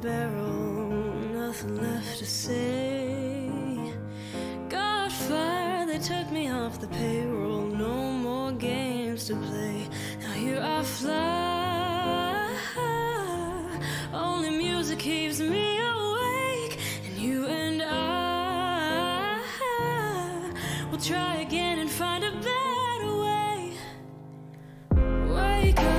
barrel, nothing left to say. Got fired, they took me off the payroll, no more games to play. Now here I fly, only music keeps me awake, and you and I will try again and find a better way. Wake up.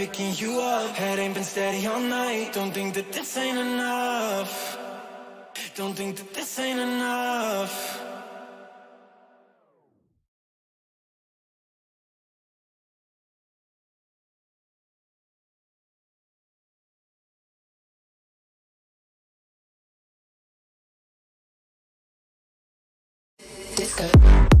Picking you up. Head ain't been steady all night. Don't think that this ain't enough. Don't think that this ain't enough. Disco.